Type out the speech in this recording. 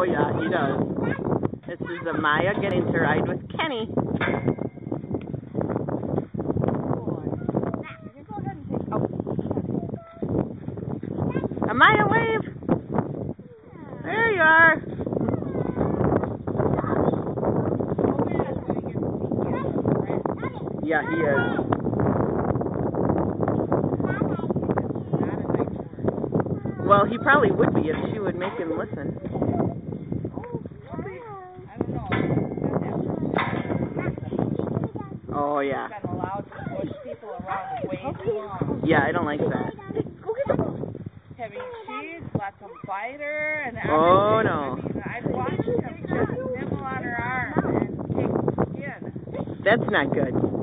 Oh yeah, he does. This is Amaya getting to ride with Kenny. Amaya, wave! There you are! Yeah, he is. Well, he probably would be if she would make him listen. Oh, yeah. Yeah, I don't like that. Heavy cheese, let them fight her, and Oh, no. I mean, I've watched him just nibble on her arm and take skin. That's not good.